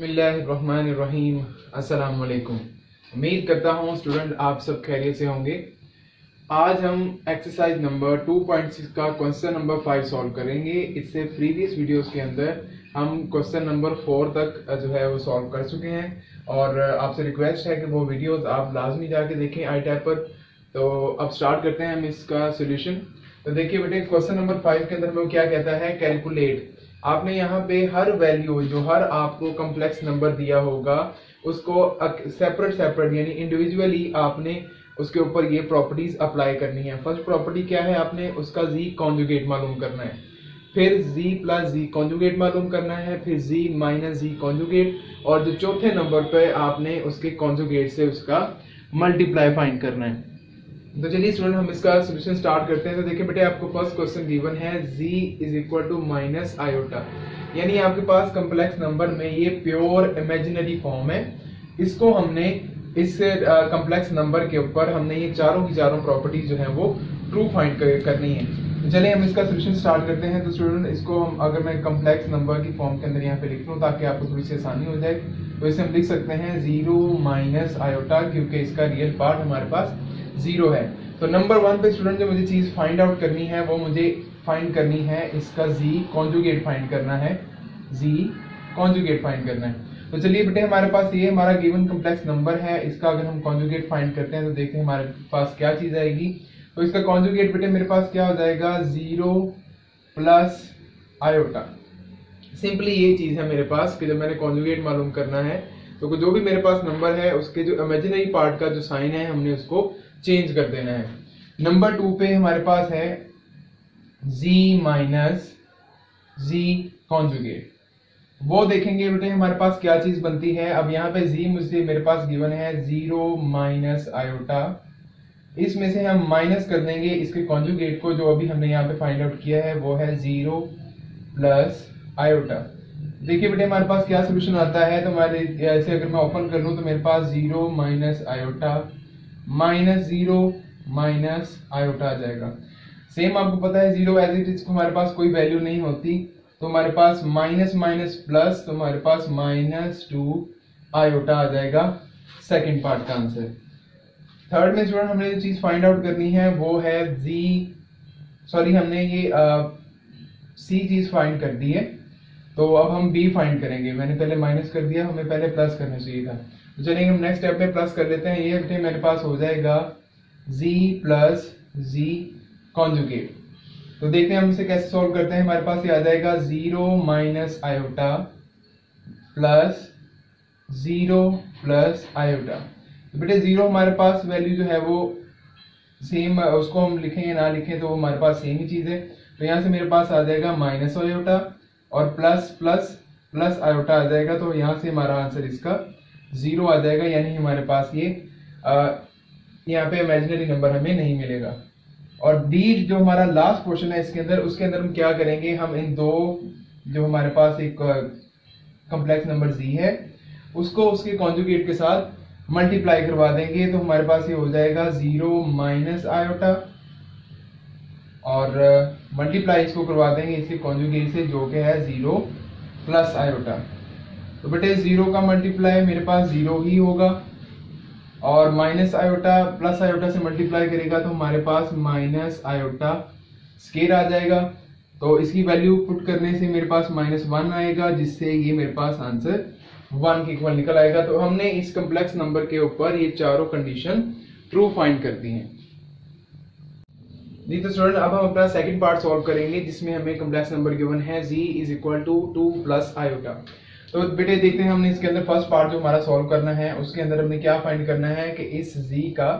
बसमीम अस्सलाम उम्मीद करता हूँ स्टूडेंट आप सब खैरियत से होंगे। आज हम एक्सरसाइज नंबर 2.6 का क्वेश्चन नंबर 5 सॉल्व करेंगे। इससे प्रीवियस वीडियोस के अंदर हम क्वेश्चन नंबर 4 तक जो है वो सॉल्व कर चुके हैं। और आपसे रिक्वेस्ट है कि वो वीडियोस आप लाजमी जाके देखें आई टैब पर। तो अब स्टार्ट करते हैं हम इसका सोल्यूशन तो देखिए बेटे क्वेश्चन नंबर फाइव के अंदर हमें क्या कहता है? कैलकुलेट आपने यहाँ पे हर वैल्यू जो हर आपको कम्प्लेक्स नंबर दिया होगा, उसको सेपरेट सेपरेट यानी इंडिविजुअली आपने उसके ऊपर ये प्रॉपर्टीज़ अप्लाई करनी है। फ़र्स्ट प्रॉपर्टी क्या है आपने? उसका जी कॉन्जुगेट मालूम करना है। फिर z प्लस जी कॉन्जुगेट मालूम करना है, फिर z माइनस जी कॉन्जुगेट और जो चौथे नंबर पे आपने उसके कॉन्जुगेट से उसका मल्टीप्लाई फाइंड करना है। तो चलिए स्टूडेंट हम इसका सोल्यूशन स्टार्ट करते हैं। तो देखिए बेटे आपको फ़र्स्ट क्वेश्चन गिवन है z is equal to minus iota यानी आपके पास कम्प्लेक्स नंबर में ये प्योर इमेजिनरी फॉर्म है। इसको हमने इस कम्प्लेक्स नंबर के ऊपर हमने ये चारों की चारों प्रॉपर्टीज़ जो है वो ट्रू फाइंड कर, करनी है। तो चलिए हम इसका सोल्यूशन स्टार्ट करते हैं। तो स्टूडेंट इसको हम अगर मैं कम्प्लेक्स नंबर की फॉर्म के अंदर यहाँ पे लिख लूँ ताकि आपको थोड़ी सी आसानी हो जाए तो इसे हम लिख सकते हैं ज़ीरो माइनस आयोटा क्योंकि इसका रियल पार्ट हमारे पास ज़ीरो है। तो नंबर वन पे स्टूडेंट जो मुझे चीज़ फाइंड आउट करनी है, वो मुझे फाइंड करनी है, इसका जी कॉन्जुगेट फाइंड करना है। जी कॉन्जुगेट फाइंड करना है। तो चलिए बेटे, हमारे पास ये, हमारा गिवन कम्प्लेक्स नंबर है, इसका अगर हम कॉन्जुगेट फाइंड करते हैं तो देखते हैं हमारे पास क्या चीज़ आएगी। तो इसका कॉन्जुगेट बेटे, मेरे पास क्या हो जाएगा? ज़ीरो प्लस आयोटा सिंपली ये चीज़ है मेरे पास, कि जब मैंने कॉन्जुगेट मालूम करना है तो जो भी मेरे पास नंबर है, उसके जो इमेजिनरी पार्ट का जो साइन है, हमने उसको चेंज कर देना है। नंबर टू पे हमारे पास है z माइनस जी कॉन्जुगेट वो देखेंगे बेटे, हमारे पास क्या चीज़ बनती है? अब यहाँ पे z मुझसे, मेरे पास गिवन है ज़ीरो माइनस आयोटा इसमें से हम माइनस कर देंगे इसके कॉन्जुगेट को, जो अभी हमने यहाँ पे फाइंड आउट किया है, वो है ज़ीरो प्लस आयोटा देखिए बेटे, हमारे पास क्या सोल्यूशन आता है? तो हमारे, ऐसे अगर मैं ओपन कर लूँ तो मेरे पास zero minus iota minus zero, minus iota आ जाएगा। सेम आपको पता है, ज़ीरो एज इट इज़ हमारे पास कोई वैल्यू नहीं होती। तो हमारे पास माइनस माइनस प्लस तो हमारे पास माइनस टू आयोटा आ जाएगा। सेकंड पार्ट का आंसर थर्ड में स्टूडेंट हमने जो चीज़ फाइंड आउट करनी है, वो है जी सॉरी हमने ये सी चीज़ फाइंड कर दी है। तो अब हम बी फाइंड करेंगे। मैंने पहले माइनस कर दिया, हमें पहले प्लस करना चाहिए था। तो चलिए हम नेक्स्ट स्टेप में प्लस कर लेते हैं। ये बेटे मेरे पास हो जाएगा z प्लस जी कॉन्जुगेट तो देखते हैं हम इसे कैसे सॉल्व करते हैं। हमारे पास ये आ जाएगा zero minus iota plus zero plus iota तो बेटे ज़ीरो हमारे पास वैल्यू जो है वो सेम उसको हम लिखेंगे ना लिखें तो वो हमारे पास सेम ही चीज़ है। तो यहाँ से मेरे पास आ जाएगा माइनस आयोटा और प्लस प्लस प्लस आयोटा आ जाएगा। तो यहाँ से हमारा आंसर इसका ज़ीरो आ जाएगा, यानी हमारे पास ये यहाँ पे इमेजिनरी नंबर हमें नहीं मिलेगा। और डी जो हमारा लास्ट पोर्शन है इसके अंदर, उसके अंदर हम क्या करेंगे? हम इन दो, जो हमारे पास एक कम्प्लेक्स नंबर जी है, उसको उसके कॉन्जुगेट के साथ मल्टीप्लाई करवा देंगे तो हमारे पास ये हो जाएगा ज़ीरो माइनस आयोटा और मल्टीप्लाई इसको करवा देंगे, इसके कॉन्जुगेट से जो कि है ज़ीरो प्लस आयोटा तो बेटे ज़ीरो का मल्टीप्लाई मेरे पास ज़ीरो ही होगा और माइनस आयोटा प्लस आयोटा से मल्टीप्लाई करेगा तो हमारे पास माइनस आयोटा स्केर आ जाएगा। तो इसकी वैल्यू पुट करने से मेरे पास माइनस वन आएगा, जिससे ये मेरे पास आंसर वन के इक्वल निकल आएगा। तो हमने इस कम्प्लेक्स नंबर के ऊपर ये चारों कंडीशन ट्रू फाइंड कर दी है। जी तो स्टूडेंट अब हम अपना सेकंड पार्ट सॉल्व करेंगे, जिसमें हमें कम्प्लेक्स नंबर गिवन है, z is equal to two plus iota तो बेटे, देखते हैं हमने इसके अंदर फ़र्स्ट पार्ट जो हमारा सॉल्व करना है, उसके अंदर हमने क्या फाइंड करना है कि इस z का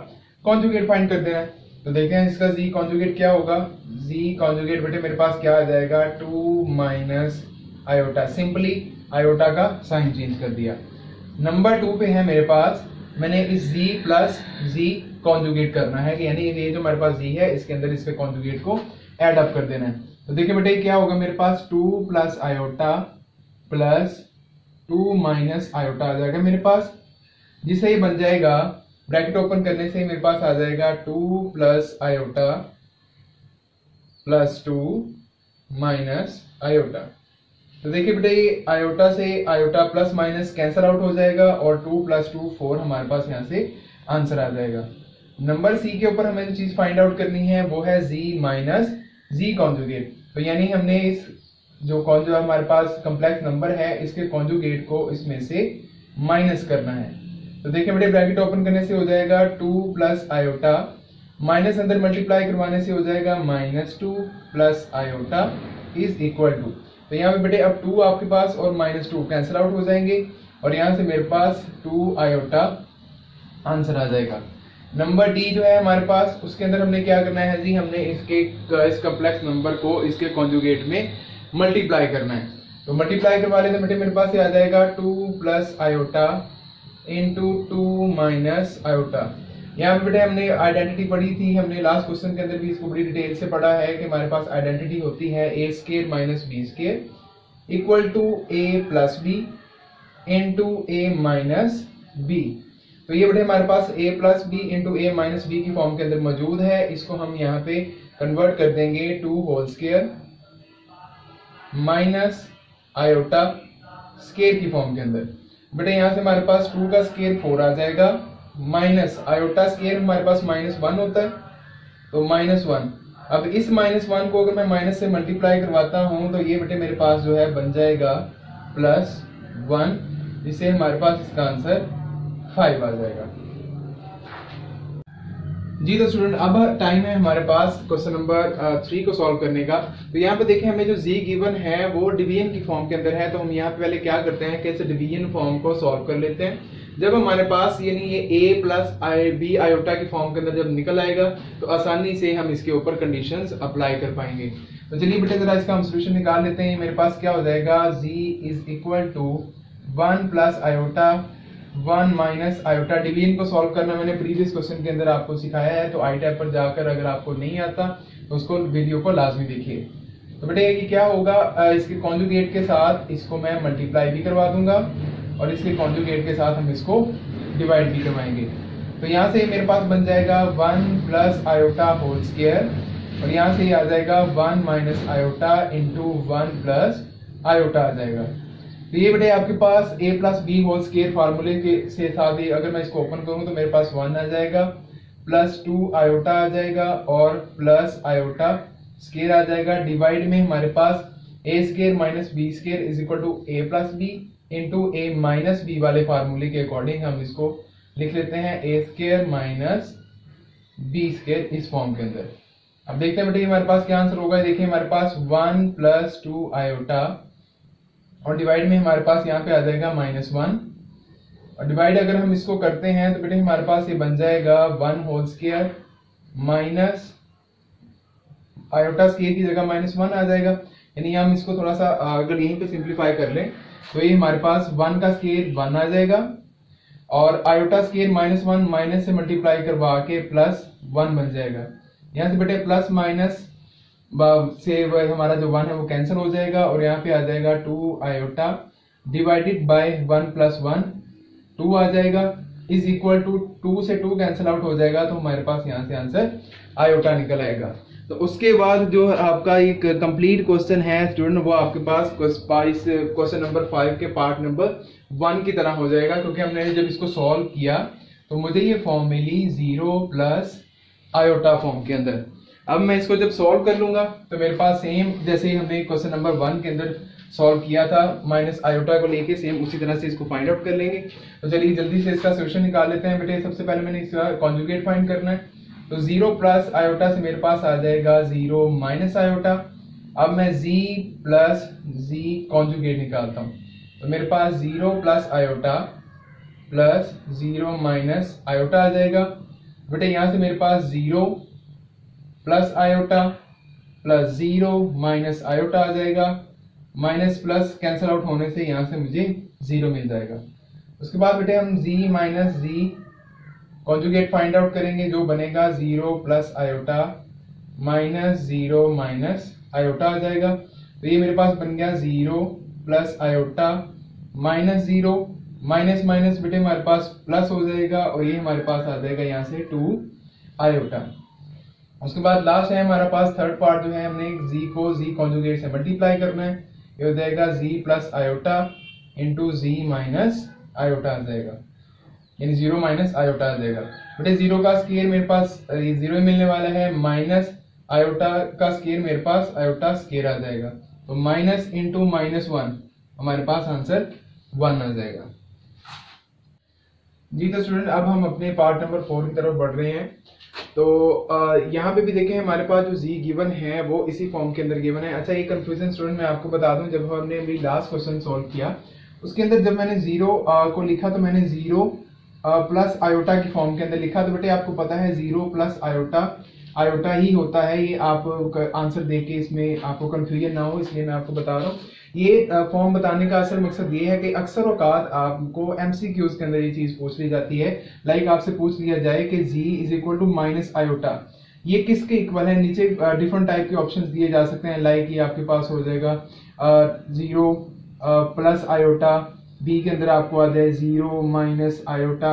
कॉन्जुगेट फाइंड कर देना है। तो देखते हैं इसका z कॉन्जुगेट क्या होगा? z कॉन्जुगेट बेटे, मेरे पास क्या आ जाएगा? Two minus iota simply iota का साइन चेंज कर दिया। नंबर टू पे है मेरे पास, मैंने इस z प्लस z कॉन्जुगेट करना है यानी ये जो मेरे पास z है, इसके अंदर इसके कॉन्जुगेट को एड अप कर देना है। तो देखिए बेटे, क्या होगा मेरे पास? Two plus iota plus two minus iota आ जाएगा मेरे पास। जिसे ये बन जाएगा, ब्रैकेट ओपन करने से मेरे पास आ जाएगा two plus iota plus two minus iota तो देखिए बेटा, ये आयोटा से iota plus minus cancel out हो जाएगा और टू प्लस टू फोर हमारे पास यहाँ से आंसर आ जाएगा। नंबर सी के ऊपर हमें जो चीज़ फाइंड आउट करनी है, वो है जी माइनस जी कॉन्जुगेट तो यानी हमने इस जो कौन जो हमारे पास कम्प्लेक्स नंबर है, इसके कॉन्जुगेट को इसमें से माइनस करना है। तो देखिए बेटे ब्रैकेट ओपन करने से हो जाएगा टू प्लस आयोटा माइनस अंदर मल्टीप्लाई करवाने से हो जाएगा minus two plus iota is equal to तो यहाँ पे बेटे, अब टू आपके पास और माइनस टू कैंसिल आउट हो जाएँगे और यहाँ से मेरे पास टू आयोटा आंसर आ जाएगा। नंबर डी जो है हमारे पास, उसके अंदर हमने क्या करना है जी? हमने इसके, इस कम्प्लेक्स नंबर को इसके कॉन्जुगेट में मल्टीप्लाई करना है। तो मल्टीप्लाई करवा लेते बेटे, मेरे पास ये आ जाएगा two plus iota into two minus iota यहाँ पे बेटे हमने आइडेंटिटी पढ़ी थी, हमने लास्ट क्वेश्चन के अंदर भी इसको बड़ी डिटेल से पढ़ा है कि हमारे पास आइडेंटिटी होती है a square minus b square equal to a plus b into a minus b तो ये बेटे हमारे पास a plus b into a minus b की फॉर्म के अंदर मौजूद है। इसको हम यहाँ पे कन्वर्ट कर देंगे two whole square minus iota square की फॉर्म के अंदर। बेटे, यहाँ से हमारे पास टू का स्केयर फोर आ जाएगा। माइनस आयोटा स्केयर हमारे पास माइनस वन होता है तो माइनस वन अब इस माइनस वन को अगर मैं माइनस से मल्टीप्लाई करवाता हूँ तो ये बेटे मेरे पास जो है बन जाएगा प्लस वन जिससे हमारे पास इसका आंसर फाइव आ जाएगा। जी तो स्टूडेंट अब टाइम है हमारे पास क्वेश्चन नंबर थ्री को सॉल्व करने का। तो यहाँ पे देखें हमें जो जी गिवन है, वो डिवीज़न की फॉर्म के अंदर है। तो हम यहाँ पे पहले क्या करते हैं कैसे डिवीज़न फॉर्म को सॉल्व कर लेते हैं। जब हमारे पास, यानी ये a plus i b iota की फॉर्म के अंदर जब निकल आएगा तो आसानी से हम इसके ऊपर कंडीशन अप्लाई कर पाएँगे। तो चलिए बेटे, जरा इसका हम सोल्यूशन निकाल लेते हैं। मेरे पास क्या हो जाएगा? Z is equal to one plus iota one minus iota division को सॉल्व करना मैंने प्रीवियस क्वेश्चन के अंदर आपको सिखाया है तो आई टैप पर जाकर अगर आपको नहीं आता तो उसको वीडियो को लाजमी देखिए। तो बेटे, ये क्या होगा? इसके कॉन्जुगेट के साथ इसको मैं मल्टीप्लाई भी करवा दूँगा, और इसके कॉन्जुगेट के साथ हम इसको डिवाइड भी करवाएँगे। तो यहाँ से मेरे पास बन जाएगा one plus iota whole square और यहाँ से आ जाएगा one minus iota into one plus iota आ जाएगा। तो ये बेटे आपके पास a plus b whole square फार्मूले के से साथ ही अगर मैं इसको ओपन करूँ तो मेरे पास वन आ जाएगा प्लस टू आयोटा आ जाएगा और प्लस आयोटा स्केयर आ जाएगा। डिवाइड में हमारे पास a square minus b square is equal to a plus b into a minus b वाले फार्मूले के अकॉर्डिंग हम इसको लिख लेते हैं। A square minus b square इस फॉर्म के अंदर। अब देखते हैं बेटे हमारे पास क्या आंसर होगा। देखिए हमारे पास वन प्लस टू आयोटा और डिवाइड में हमारे पास यहाँ पे आ जाएगा माइनस वन और डिवाइड अगर हम इसको करते हैं तो बेटे हमारे पास ये बन जाएगा one whole square minus iota square की जगह माइनस वन आ जाएगा. यानी हम इसको थोड़ा सा अगर यहीं पे सिंप्लीफाई कर लें तो ये हमारे पास वन का स्केयर वन आ जाएगा. और iota square minus one minus से मल्टीप्लाई करवा के प्लस वन बन जाएगा. यहाँ से बेटे प्लस माइनस से हमारा जो वन है वो कैंसिल हो जाएगा और यहाँ पे आ जाएगा two iota divided by one plus one two आ जाएगा इज़ इक्वल टू टू से टू कैंसिल आउट हो जाएगा तो हमारे पास यहाँ से आंसर आयोटा निकल आएगा। तो उसके बाद जो आपका एक कंप्लीट क्वेश्चन है स्टूडेंट वो आपके पास क्वेश्चन नंबर फाइव के पार्ट नंबर वन की तरह हो जाएगा, क्योंकि हमने जब इसको सॉल्व किया तो मुझे ये फॉर्म मिली ज़ीरो प्लस आयोटा फॉर्म के अंदर। अब मैं इसको जब सॉल्व कर लूँगा तो मेरे पास सेम जैसे ही हमने क्वेश्चन नंबर वन के अंदर सॉल्व किया था माइनस आयोटा को लेके सेम उसी तरह से इसको फाइंड आउट कर लेंगे। तो चलिए जल्दी से इसका सोल्यूशन निकाल लेते हैं। बेटे, सबसे पहले मैंने इसका कॉन्जुगेट फाइंड करना है। तो ज़ीरो प्लस आयोटा से मेरे पास आ जाएगा ज़ीरो माइनस आयोटा अब मैं जी प्लस जी कॉन्जुगेट निकालता हूँ। तो मेरे पास zero plus iota plus zero minus iota आ जाएगा। बेटे, यहाँ से मेरे पास zero plus iota plus zero minus iota आ जाएगा। माइनस प्लस कैंसिल आउट होने से यहाँ से मुझे ज़ीरो मिल जाएगा। उसके बाद बेटे हम z minus z conjugate find out करेंगे, जो बनेगा zero plus iota minus zero minus iota आ जाएगा। तो ये मेरे पास बन गया zero plus iota minus zero minus minus बेटे हमारे पास प्लस हो जाएगा और ये हमारे पास आ जाएगा यहाँ से टू आयोटा उसके बाद लास्ट है, हमारे पास थर्ड पार्ट जो है, हमने जी को जी कॉन्जुगेट से मल्टीप्लाई करना है। ये हो जाएगा z plus iota into z minus iota आ जाएगा। यानी ज़ीरो माइनस आयोटा आ जाएगा। बेटे ज़ीरो का स्केयर मेरे पास ज़ीरो मिलने वाला है माइनस आयोटा का स्केयर मेरे पास आयोटा स्केयर आ जाएगा। तो माइनस इंटू माइनस वन हमारे पास आंसर वन आ जाएगा। जी तो स्टूडेंट अब हम अपने पार्ट नंबर फोर की तरफ़ बढ़ रहे हैं। तो यहाँ पे भी देखें, हमारे पास जो जी गिवन है, वो इसी फॉर्म के अंदर गिवन है। अच्छा ये कंफ्यूजन स्टूडेंट मैं आपको बता दूँ, जब हमने अभी लास्ट क्वेश्चन सॉल्व किया, उसके अंदर जब मैंने ज़ीरो को लिखा तो मैंने ज़ीरो प्लस आयोटा की फॉर्म के अंदर लिखा। तो बेटे, आपको पता है ज़ीरो प्लस आयोटा आयोटा ही होता है। ये आप आंसर दे के इसमें आपको कंफ्यूजन ना हो, इसलिए मैं आपको बता रहा हूँ। ये फॉर्म बताने का असल मकसद ये है कि अक्सर औकात आपको एमसीक्यूज के अंदर ये चीज़ पूछ ली जाती है। लाइक आपसे पूछ लिया जाए कि z is equal to minus iota ये किसके इक्वल है? नीचे डिफरेंट टाइप के ऑप्शन दिए जा सकते हैं। लाइक ये आपके पास हो जाएगा ज़ीरो प्लस आयोटा बी के अंदर आपको आ जाए ज़ीरो माइनस आयोटा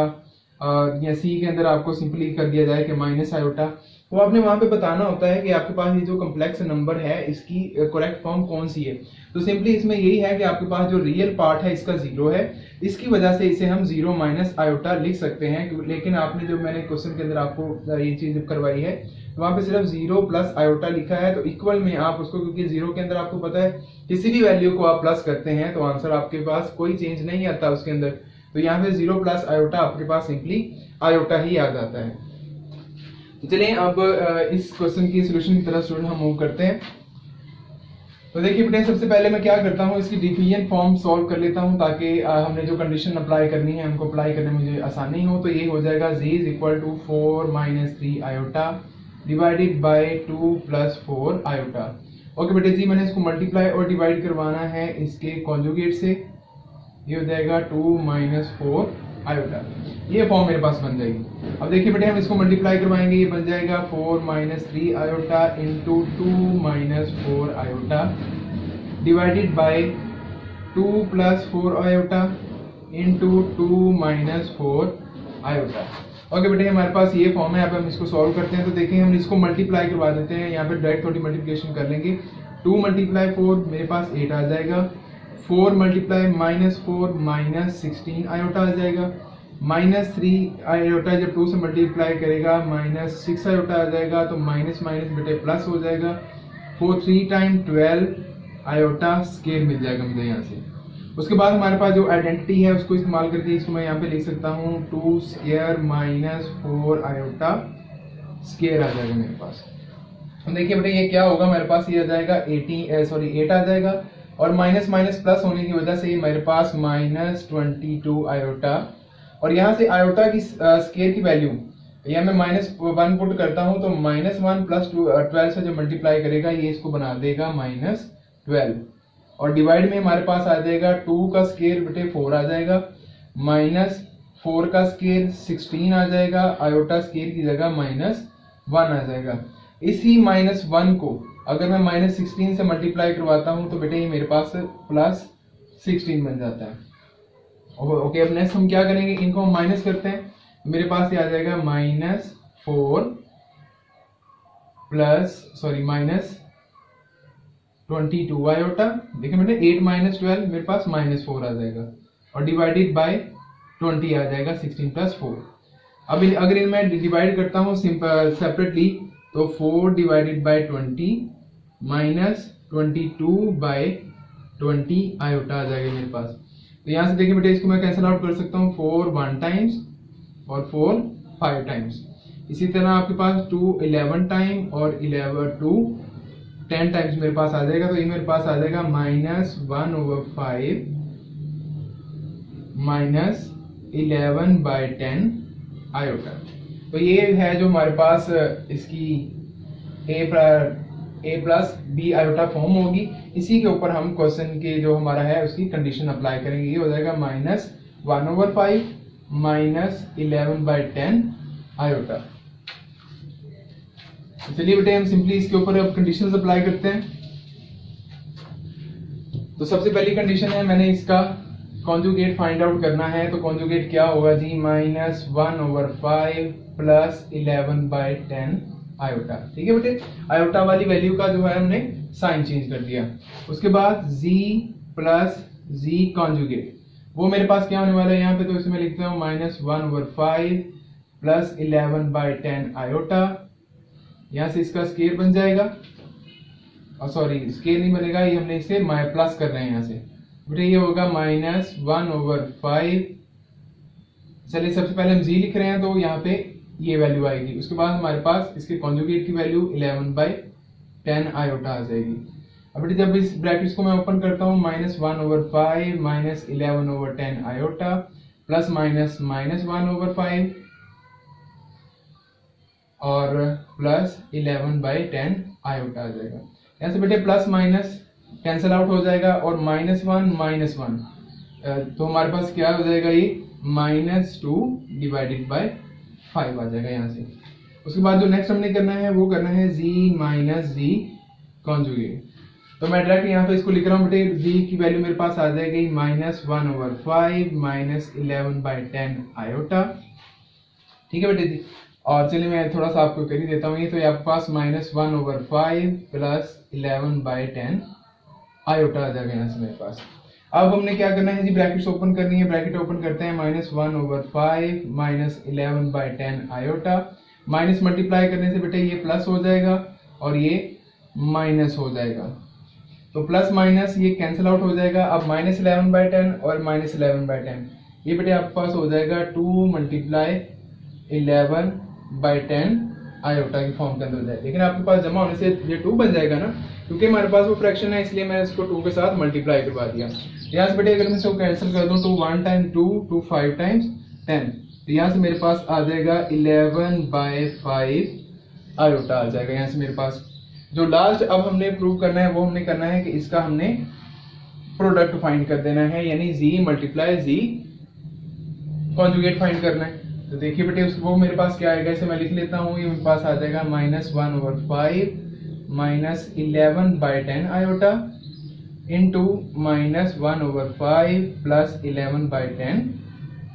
या सी के अंदर आपको सिंपली कर दिया जाए कि माइनस आयोटा तो आपने वहाँ पे बताना होता है कि आपके पास ये जो कम्प्लेक्स नंबर है, इसकी करेक्ट फॉर्म कौन सी है? तो सिंपली इसमें यही है कि आपके पास जो रियल पार्ट है, इसका ज़ीरो है। इसकी वजह से इसे हम ज़ीरो माइनस आयोटा लिख सकते हैं लेकिन आपने जो मैंने क्वेश्चन के अंदर आपको ये चीज़ करवाई है, वहाँ पे सिर्फ़ ज़ीरो प्लस आयोटा लिखा है तो इक्वल में आप उसको, क्योंकि ज़ीरो के अंदर आपको पता है, किसी भी वैल्यू को आप प्लस करते हैं तो आंसर आपके पास कोई चेंज नहीं आता उसके अंदर। तो यहाँ पे ज़ीरो प्लस आयोटा आपके पास सिंपली आयोटा ही आ जाता है। तो चलिए अब इस क्वेश्चन की सोल्यूशन की तरफ़ स्टूडेंट हम मूव करते हैं। तो देखिए बेटे, सबसे पहले मैं क्या करता हूँ, इसकी डिफिजन फॉर्म सॉल्व कर लेता हूँ ताकि हमने जो कंडीशन अप्लाई करनी है, हमको अप्लाई करने में मुझे आसानी हो। तो ये हो जाएगा z is equal to four minus three iota divided by two plus four iota okay बेटे जी, मैंने इसको मल्टीप्लाई और डिवाइड करवाना है इसके कॉन्जुगेट से। ये हो जाएगा टू माइनस फोर आयोटा ये फॉर्म मेरे पास बन जाएगी। अब देखिए बेटे, हम इसको मल्टीप्लाई करवाएँगे, ये बन जाएगा four minus three iota into two minus four iota divided by two plus four iota into two minus four iota okay बेटे, हमारे पास ये फॉर्म है पे हम इसको सॉल्व करते हैं। तो देखें हम इसको मल्टीप्लाई करवा देते हैं। यहाँ पे डायरेक्ट थोड़ी मल्टीप्लिकेशन कर लेंगे। टू मल्टीप्लाई फोर मेरे पास एट आ जाएगा। Four multiply minus four minus sixteen iota आ जाएगा। माइनस थ्री आयोटा जब टू से मल्टीप्लाई करेगा, माइनस सिक्स आयोटा आ जाएगा तो माइनस माइनस बेटे प्लस हो जाएगा। Four three time twelve iota scale मिल जाएगा मुझे यहाँ से। उसके बाद हमारे पास जो आइडेंटिटी है, उसको इस्तेमाल करके इसको मैं यहाँ पे लिख सकता हूँ। Two square minus four iota square आ जाएगा मेरे पास। देखिए बेटे, ये क्या होगा? मेरे पास ये आ जाएगा, एटी सॉरी एट आ जाएगा। और माइनस माइनस प्लस होने की वजह से मेरे पास माइनस ट्वेंटी टू आयोटा और यहाँ से आयोटा की स्केयर की वैल्यू या मैं माइनस वन पुट करता हूँ तो माइनस वन प्लस ट्वेल्व से जो मल्टीप्लाई करेगा, ये इसको बना देगा माइनस ट्वेल्व और डिवाइड में हमारे पास आ जाएगा टू का स्केयर बेटे फोर आ जाएगा माइनस फोर का स्केयर सिक्सटीन आ जाएगा आयोटा स्केयर की जगह माइनस वन आ जाएगा। इसी माइनस वन को अगर मैं माइनस सिक्सटीन से मल्टीप्लाई करवाता हूँ तो बेटे ये मेरे पास प्लस सिक्सटीन बन जाता है। ओके अब नेक्स्ट हम क्या करेंगे? इनको हम माइनस करते हैं। मेरे पास ये आ जाएगा minus four plus sorry minus twenty two iota देखिए मैंने एट माइनस ट्वेल्व मेरे पास माइनस फोर आ जाएगा। और डिवाइडेड बाय ट्वेंटी आ जाएगा सिक्सटीन प्लस फोर अब अगर मैं डिवाइड करता हूँ सिंपल सेपरेटली तो four divided by twenty minus twenty two by twenty iota आ जाएगा मेरे पास। तो यहाँ से देखिए बेटे, इसको मैं कैंसिल आउट कर सकता हूँ फोर वन टाइम्स और फोर फाइव टाइम्स इसी तरह आपके पास टू इलेवन टाइम और इलेवन टू टेन टाइम्स मेरे पास आ जाएगा। तो ये मेरे पास आ जाएगा minus one over five minus eleven by ten iota तो ये है जो हमारे पास, इसकी a a plus b iota form होगी। इसी के ऊपर हम क्वेश्चन के जो हमारा है, उसकी कंडीशन अप्लाई करेंगे। ये हो जाएगा minus one over five minus eleven by ten iota चलिए बेटे, हम सिंपली इसके ऊपर अब कंडीशंस अप्लाई करते हैं। तो सबसे पहली कंडीशन है, मैंने इसका कॉन्जुगेट फाइंड आउट करना है। तो कॉन्जुगेट क्या होगा जी? Minus one over five plus eleven by ten iota ठीक है बेटे? आयोटा वाली वैल्यू का जो है हमने साइन चेंज कर दिया। उसके बाद z प्लस जी कॉन्जुगेट वो मेरे पास क्या होने वाला है? यहाँ पे तो इसमें लिखता हूँ minus one over five plus eleven by ten iota यहाँ से इसका स्केयर बन जाएगा। और सॉरी स्केयर नहीं बनेगा, ये हमने इसे प्लस कर रहे हैं यहाँ से। बेटे, ये होगा माइनस वन ओवर फाइव चलिए, सबसे पहले हम जी लिख रहे हैं तो यहाँ पे ये वैल्यू आएगी। उसके बाद हमारे पास इसके कॉन्जुगेट की value eleven by ten iota आ जाएगी। अब जब इस ब्रैकेट्स को मैं ओपन करता हूँ minus one over five minus eleven over ten iota plus minus minus one over five और plus eleven by ten iota आ जाएगा। यहाँ से बेटे प्लस माइनस कैंसिल आउट हो जाएगा और माइनस वन माइनस वन तो हमारे पास क्या हो जाएगा ये? Minus two divided by five आ जाएगा यहाँ से। उसके बाद जो नेक्स्ट हमने करना है, वो करना है z माइनस जी कॉन्जुगेट तो मैं डायरेक्ट यहाँ पे इसको लिख रहा हूँ, बेटे, z की वैल्यू मेरे पास आ जाएगी minus one over five minus eleven by ten iota ठीक है बेटे जी? और चलिए मैं थोड़ा सा आपको कर ही देता हूँ, ये तो आपके पास minus one over five plus eleven by ten iota आ जाएगा यहाँ से मेरे पास। अब हमने क्या करना है जी? ब्रैकेट्स ओपन करनी है। ब्रैकेट ओपन करते हैं minus one over five minus eleven by ten iota minus multiply करने से बेटे ये प्लस हो जाएगा और ये माइनस हो जाएगा। तो प्लस माइनस ये कैंसिल आउट हो जाएगा। अब माइनस इलेवन बाई टेन और माइनस इलेवन बाई टेन ये बेटे आपके पास हो जाएगा two multiply eleven by ten iota की फॉर्म के अंदर जाए। लेकिन आपके पास जमा होने से ये टू बन जाएगा ना, क्योंकि हमारे पास वो फ्रैक्शन है, इसलिए मैं इसको टू के साथ मल्टीप्लाई करवा दिया। यहाँ से बेटे, अगर मैं इसको कैंसिल कर दूँ two one time two two five times ten तो यहाँ से मेरे पास आ जाएगा इलेवन बाय फाइव आयोटा आ जाएगा यहाँ से मेरे पास। जो लास्ट अब हमने प्रूव करना है, वो हमने करना है कि इसका हमने प्रोडक्ट फाइंड कर देना है, यानी z multiply z conjugate find करना है। तो देखिए बेटे वो मेरे पास क्या आएगा? इसे मैं लिख लेता हूँ। ये मेरे पास आ जाएगा minus one over five minus eleven by ten iota into minus one over five plus eleven by ten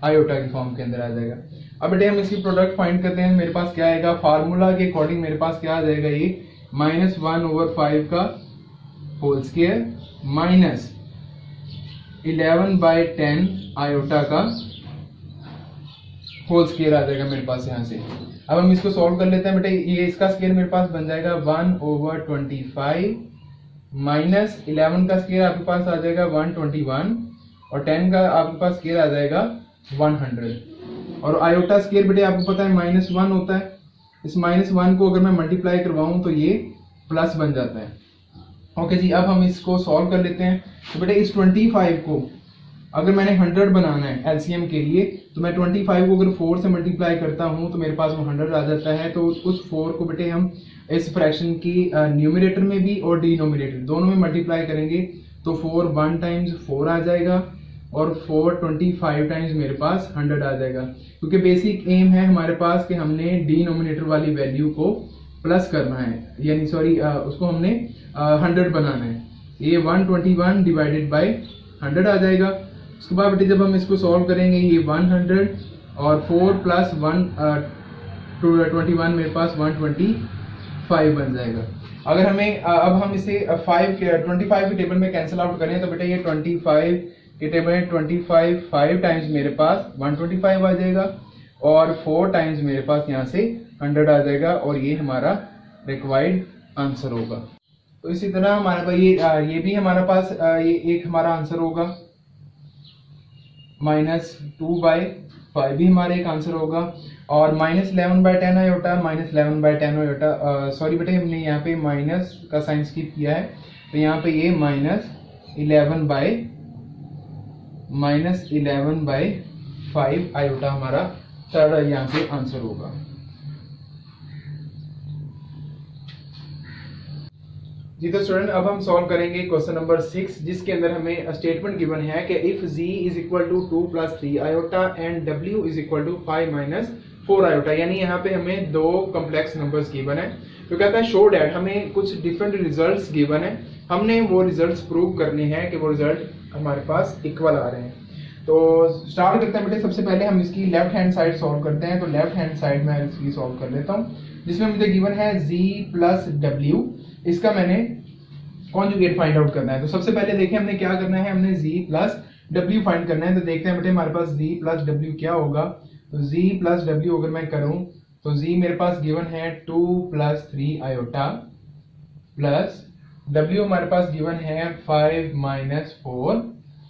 iota की फॉर्म के अंदर आ जाएगा। अब बेटे, हम इसकी प्रोडक्ट फाइंड करते हैं। मेरे पास क्या आएगा? फार्मूला के अकॉर्डिंग मेरे पास क्या आ जाएगा? ये माइनस वन ओवर फाइव का whole square minus eleven by ten iota का होल स्केयर आ जाएगा मेरे पास यहाँ से। अब हम इसको सॉल्व कर लेते हैं। बेटे, ये इसका स्केयर मेरे पास बन जाएगा one over twenty five minus eleven का स्केयर आपके पास आ जाएगा वन ट्वेंटी वन और टेन का आपके पास स्केयर आ जाएगा वन हंड्रेड और आयोटा स्केयर बेटे, आपको पता है माइनस वन होता है। इस माइनस वन को अगर मैं मल्टीप्लाई करवाऊं तो ये प्लस बन जाता है। ओके जी, अब हम इसको सॉल्व कर लेते हैं। तो बेटे, इस ट्वेंटी फाइव को अगर मैंने हंड्रेड बनाना है एलसीएम के लिए तो मैं ट्वेंटी फाइव को अगर फोर से मल्टीप्लाई करता हूँ तो मेरे पास वो हंड्रेड आ जाता है। तो उस फोर को बेटे हम इस फ्रैक्शन की न्यूमिनेटर में भी और डिनोमिनेटर दोनों में मल्टीप्लाई करेंगे तो फोर वन टाइम्स फोर आ जाएगा और फोर ट्वेंटी फाइव टाइम्स मेरे पास हंड्रेड आ जाएगा। क्योंकि बेसिक एम है हमारे पास कि हमने डिनोमिनेटर वाली वैल्यू को प्लस करना है। यानी सॉरी उसको हमने हंड्रेड बनाना है। ये one twenty one divided by hundred आ जाएगा। उसके बाद बेटे, जब हम इसको सॉल्व करेंगे, ये 100 और 4 प्लस वन ट्वेंटी वन मेरे पास 125 बन जाएगा। अगर हमें अब हम इसे फाइव ट्वेंटी फाइव के टेबल में कैंसिल आउट करें तो बेटा, ये 25 के टेबल में 25 फाइव टाइम्स मेरे पास 125 आ जाएगा और फोर टाइम्स मेरे पास यहाँ से 100 आ जाएगा और ये हमारा रिक्वायर्ड आंसर होगा। तो इसी तरह हमारे पास ये ये भी हमारे पास ये एक हमारा आंसर होगा। माइनस टू बाई फाइव भी हमारा एक आंसर होगा और minus eleven by ten iota minus eleven by ten iota sorry बेटे, हमने यहाँ पे माइनस का साइन स्किप किया है। तो यहाँ पे ये minus eleven by minus eleven by five iota हमारा। थर्ड यहाँ पे आंसर होगा। जी तो स्टूडेंट अब हम सॉल्व करेंगे क्वेश्चन नंबर सिक्स जिसके अंदर हमें स्टेटमेंट गिवन है कि if z is equal to two plus three iota and w is equal to five minus four iota यानी यहाँ पे हमें दो कम्प्लेक्स नंबर्स गिवन है। तो कहता है शो डैट हमें कुछ डिफरेंट रिजल्ट्स गिवन है। हमने वो रिजल्ट्स प्रूव करने हैं कि वो रिज़ल्ट हमारे पास इक्वल आ रहे हैं। तो स्टार्ट करते हैं बेटे, सबसे पहले हम इसकी लेफ़्ट हैंड साइड सॉल्व करते हैं। तो लेफ़्ट हैंड साइड में इसकी सॉल्व कर लेता हूँ। जिसमें मुझे गिवन है z प्लस डब्ल्यू इसका मैंने कॉन्जुगेट फाइंड आउट करना है। तो सबसे पहले देखें हमने क्या करना है। हमने z प्लस w फाइंड करना है। तो देखते हैं बेटे हमारे पास z प्लस डब्ल्यू क्या होगा। तो z प्लस डब्ल्यू अगर मैं करूँ तो z मेरे पास गिवन है two plus three iota plus W हमारे पास गिवन है फाइव माइनस फोर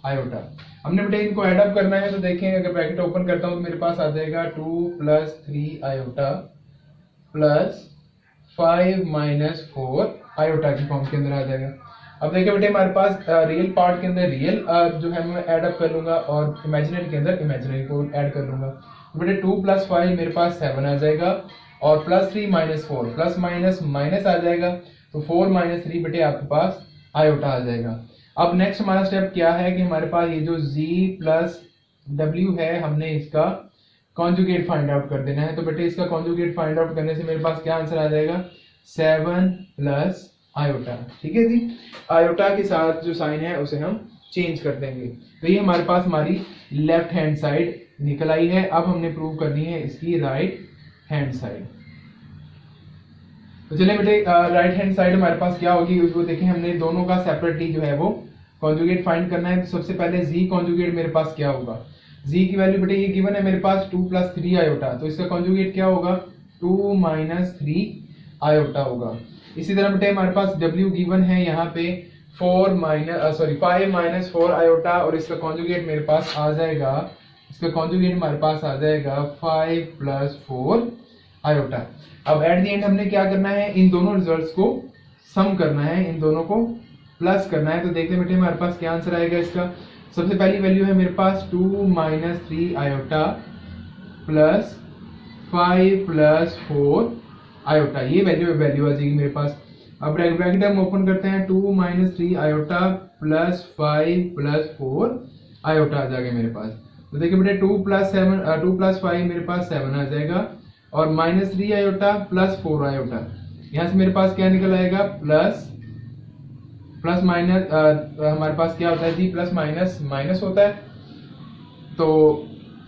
आयोटा हमने बेटे इनको एडअप करना है। तो देखें, अगर ब्रैकेट ओपन करता हूँ तो मेरे पास आ जाएगा two plus three iota plus five minus four iota की फॉर्म के अंदर आ जाएगा। अब देखिए बेटे, हमारे पास रियल पार्ट के अंदर रियल जो है मैं ऐड अप कर लूँगा और इमेजिनरी के अंदर इमेजिनरी को ऐड कर लूँगा। बेटे टू प्लस फाइव मेरे पास सेवन आ जाएगा और plus three minus four plus minus minus आ जाएगा। तो फोर माइनस थ्री बेटे आपके पास आयोटा आ जाएगा। अब नेक्स्ट हमारा स्टेप क्या है कि हमारे पास ये जो z प्लस डब्ल्यू है, हमने इसका कॉन्जुगेट फाइंड आउट कर देना है। तो बेटे, इसका कॉन्जुगेट फाइंड आउट करने से मेरे पास क्या आंसर आ जाएगा? सेवन प्लस आयोटा ठीक है जी? आयोटा के साथ जो साइन है, उसे हम चेंज कर देंगे। तो ये हमारे पास हमारी लेफ़्ट हैंड साइड निकल आई है। अब हमने प्रूव करनी है इसकी राइट हैंड साइड तो चलिए बेटे राइट हैंड साइड हमारे पास क्या होगी? उसको देखें, हमने दोनों का सेपरेटली जो है वो कॉन्जुगेट फाइंड करना है। तो सबसे पहले जी कॉन्जुगेट मेरे पास क्या होगा? Z की वैल्यू बेटे ये गिवन है, मेरे पास टू प्लस थ्री आयोटा तो इसका कॉन्जुगेट क्या होगा? टू माइनस थ्री आयोटा होगा। इसी तरह बेटे हमारे पास w गिवन है यहाँ पे four minus sorry five minus four iota और इसका कॉन्जुगेट मेरे पास आ जाएगा। इसका कॉन्जुगेट हमारे पास आ जाएगा फाइव प्लस फोर आयोटा अब एट द एंड हमने क्या करना है? इन दोनों रिजल्ट्स को सम करना है, इन दोनों को प्लस करना है। तो देखते बेटे हमारे पास क्या आंसर आएगा इसका। सबसे पहली वैल्यू है मेरे पास two minus three iota plus five plus four iota ये वैल्यू वैल्यू आ जाएगी मेरे पास। अब ब्रैकेट हम ओपन करते हैं। Two minus three iota plus five plus four iota आ जाएगा मेरे पास। तो देखिए बेटे two plus seven two plus five मेरे पास सेवन आ जाएगा और minus three iota plus four iota यहाँ से मेरे पास क्या निकल आएगा? प्लस प्लस माइनस हमारे पास क्या होता है जी? प्लस माइनस माइनस होता है। तो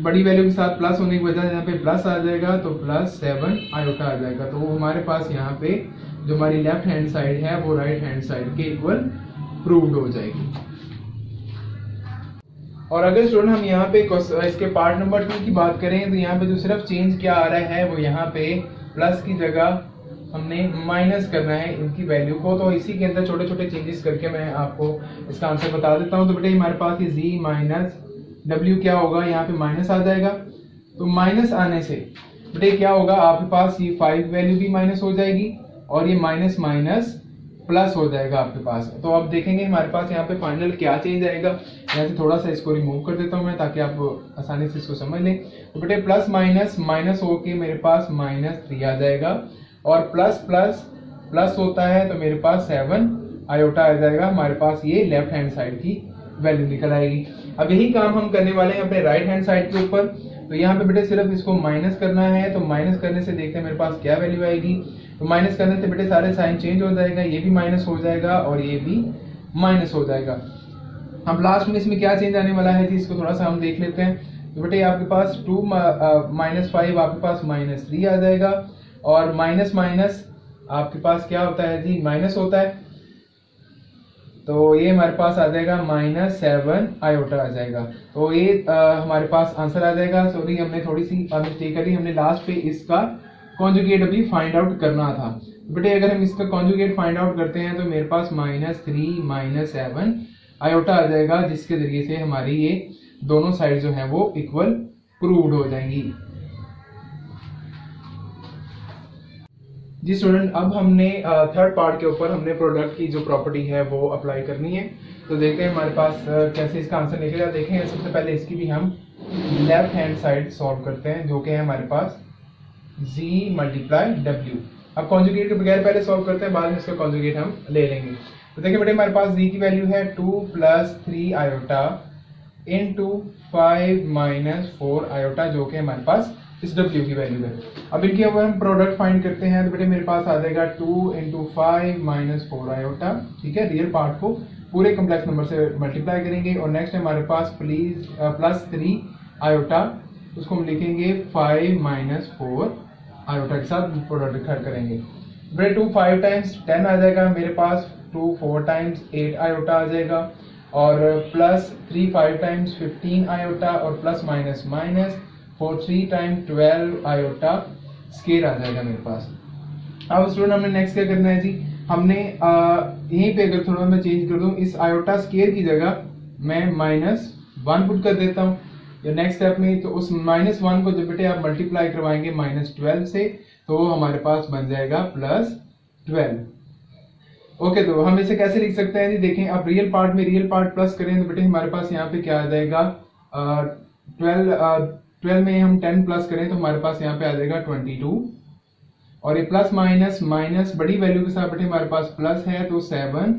बड़ी वैल्यू के साथ प्लस होने की वजह यहाँ पे प्लस आ जाएगा तो प्लस सेवन आयोटा आ जाएगा। तो वो हमारे पास यहाँ पे जो हमारी लेफ़्ट हैंड साइड है, वो राइट हैंड साइड के इक्वल प्रूव्ड हो जाएगी। और अगर स्टूडेंट हम यहाँ पे इसके पार्ट नंबर टू की बात करें तो यहाँ पे जो सिर्फ़ चेंज क्या आ रहा है, वो यहाँ पे प्लस की जगह हमने माइनस करना है इनकी वैल्यू को तो इसी के अंदर छोटे छोटे चेंजेस करके मैं आपको इसका आंसर बता देता हूँ। तो बेटे, हमारे पास ये z माइनस डब्ल्यू क्या होगा? यहाँ पे माइनस आ जाएगा। तो माइनस आने से, बेटे, क्या होगा? आपके पास ये फाइव वैल्यू भी माइनस हो जाएगी और ये माइनस माइनस प्लस हो जाएगा आपके पास। तो आप देखेंगे हमारे पास यहाँ पे फाइनल क्या चेंज आएगा। यहाँ से थोड़ा सा इसको रिमूव कर देता हूँ मैं ताकि आप आसानी से इसको समझ लें। तो बेटे प्लस माइनस माइनस होके मेरे पास माइनस थ्री आ जाएगा। और प्लस प्लस प्लस होता है तो मेरे पास सेवन आयोटा आ जाएगा। हमारे पास ये लेफ़्ट हैंड साइड की वैल्यू निकल आएगी। अब यही काम हम करने वाले हैं अपने राइट हैंड साइड के ऊपर। तो यहाँ पे बेटे सिर्फ़ इसको माइनस करना है। तो माइनस करने से देखते हैं मेरे पास क्या वैल्यू आएगी। तो माइनस करने से बेटे सारे साइन चेंज हो जाएगा। ये भी माइनस हो जाएगा और ये भी माइनस हो जाएगा। अब लास्ट में इसमें क्या चेंज आने वाला है जी, इसको थोड़ा सा हम देख लेते हैं। तो बेटे आपके पास टू माइनस फाइव आपके पास माइनस थ्री आ जाएगा। और माइनस माइनस आपके पास क्या होता है जी? माइनस होता है। तो ये हमारे पास आ जाएगा माइनस सेवन आयोटा आ जाएगा। तो ये हमारे पास आंसर आ जाएगा। सॉरी हमने थोड़ी सी मिस्टेक करी। हमने लास्ट पे इसका कॉन्जुगेट अभी फाइंड आउट करना था। बेटे, अगर हम इसका कॉन्जुगेट फाइंड आउट करते हैं तो मेरे पास minus three minus seven iota आ जाएगा, जिसके ज़रिए से हमारी ये दोनों साइड जो है, वो इक्वल प्रूव्ड हो जाएँगी। जी स्टूडेंट अब हमने थर्ड पार्ट के ऊपर हमने प्रोडक्ट की जो प्रॉपर्टी है वो अप्लाई करनी है। तो देखते हैं हमारे पास कैसे इसका आंसर निकलेगा। देखें, सबसे पहले इसकी भी हम लेफ़्ट हैंड साइड सॉल्व करते हैं, जो कि है हमारे पास z मल्टीप्लाई डब्ल्यू अब कॉन्जुगेट के बगैर पहले सॉल्व करते हैं, बाद में इसका कॉन्जुगेट हम ले लेंगे। तो देखिए बेटे, हमारे पास z की वैल्यू है two plus three iota into five minus four iota जो कि हमारे पास इस डब्ल्यू की वैल्यू है। अब इनकी अगर हम प्रोडक्ट फाइंड करते हैं तो बेटे मेरे पास आ जाएगा two into five minus four iota ठीक है? रियल पार्ट को पूरे कम्प्लेक्स नंबर से मल्टीप्लाई करेंगे, और नेक्स्ट हमारे पास प्लीज़ प्लस थ्री आयोटा उसको हम लिखेंगे फाइव माइनस फोर आयोटा के साथ प्रोडक्ट खड़ करेंगे। बेटे टू फाइव टाइम्स टेन आ जाएगा, मेरे पास two four times eight iota आ जाएगा, और plus three five times fifteen iota और plus minus minus four three time twelve iota square आ जाएगा मेरे पास। अब स्टूडेंट हमने नेक्स्ट क्या करना है जी? हमने यहीं पे अगर थोड़ा मैं चेंज कर दूँ, इस आयोटा स्केयर की जगह मैं माइनस वन पुट कर देता हूँ। या नेक्स्ट स्टेप में तो उस माइनस वन को जब बेटे आप मल्टीप्लाई करवाएँगे माइनस ट्वेल्व से तो हमारे पास बन जाएगा प्लस ट्वेल्व ओके तो हम इसे कैसे लिख सकते हैं जी? देखें आप रियल पार्ट में रियल पार्ट प्लस करें तो बेटे हमारे पास यहाँ पे क्या आ जाएगा? ट्वेल्व ट्वेल्व में हम टेन प्लस करें तो हमारे पास यहाँ पे आ जाएगा ट्वेंटी टू। और ये प्लस माइनस माइनस बड़ी वैल्यू के साथ बेटे हमारे पास प्लस है तो सेवन।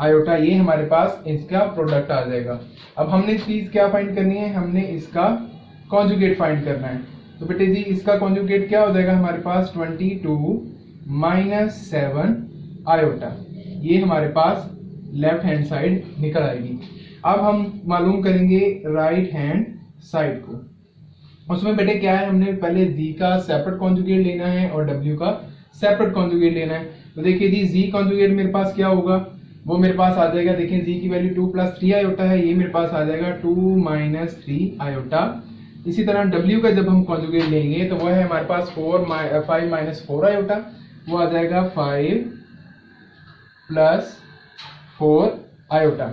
आयोटा, ये हमारे पास इसका प्रोडक्ट आ जाएगा। अब हमने चीज़ क्या फाइंड करनी है? हमने इसका कॉन्जुगेट फाइंड करना है। तो बेटे जी, इसका कॉन्जुगेट क्या हो जाएगा हमारे पास? Twenty two minus seven iota. ये हमारे पास लेफ़्ट हैंड साइड निकल आएगी। अब हम मालूम करेंगे राइट हैंड साइड को। उसमें बेटे क्या है, हमने पहले z का सेपरेट कॉन्जुगेट लेना है और w का सेपरेट कॉन्जुगेट लेना है। तो देखिए जी, z कॉन्जुगेट मेरे पास क्या होगा? वो मेरे पास आ जाएगा, देखिए z की value two plus three iota है, ये मेरे पास आ जाएगा टू माइनस थ्री आयोटा इसी तरह w का जब हम कॉन्जुगेट लेंगे तो वह है हमारे पास four five minus four iota वो आ जाएगा फाइव प्लस फोर आयोटा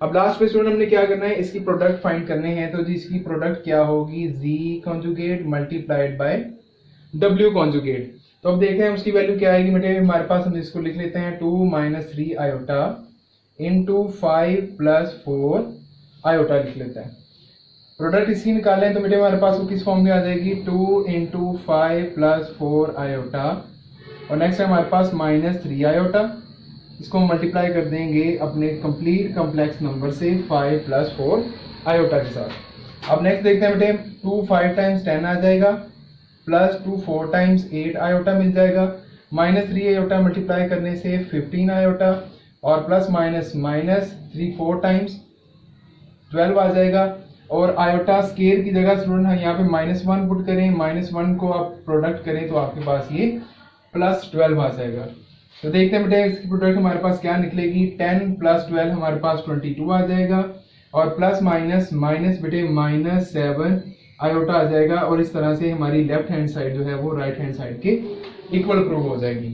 अब लास्ट में स्टूडेंट हमने क्या करना है? इसकी प्रोडक्ट फाइंड करने हैं। तो जी, इसकी प्रोडक्ट क्या होगी? Z conjugate multiplied by w conjugate तो अब देखें उसकी वैल्यू क्या आएगी। बेटे, हमारे पास हम इसको लिख लेते हैं। Two minus three iota into five plus four iota लिख लेते हैं। प्रोडक्ट इसकी निकालें तो बेटे, हमारे पास वो किस फॉर्म में आ जाएगी? Two into five plus four iota और नेक्स्ट है हमारे पास माइनस थ्री आयोटा इसको मल्टीप्लाई कर देंगे अपने कंप्लीट कॉम्प्लेक्स नंबर से फाइव प्लस फोर आयोटा के साथ। अब नेक्स्ट देखते हैं बेटे टू फाइव टाइम्स टेन आ जाएगा plus two four times eight iota मिल जाएगा। माइनस थ्री आयोटा मल्टीप्लाई करने से फिफ्टीन आयोटा और plus minus minus three four times twelve आ जाएगा। और आयोटा स्केयर की जगह स्टूडेंट यहाँ पे माइनस वन पुट करें माइनस वन को आप प्रोडक्ट करें तो आपके पास ये प्लस ट्वेल्व आ जाएगा। तो देखते हैं बेटे, इसकी प्रोडक्ट हमारे पास क्या निकलेगी? टेन प्लस ट्वेल्व हमारे पास ट्वेंटी टू आ जाएगा और प्लस माइनस माइनस बेटे माइनस सेवन आयोटा आ जाएगा और इस तरह से हमारी लेफ़्ट हैंड साइड जो है वो राइट हैंड साइड के इक्वल प्रूव हो जाएगी।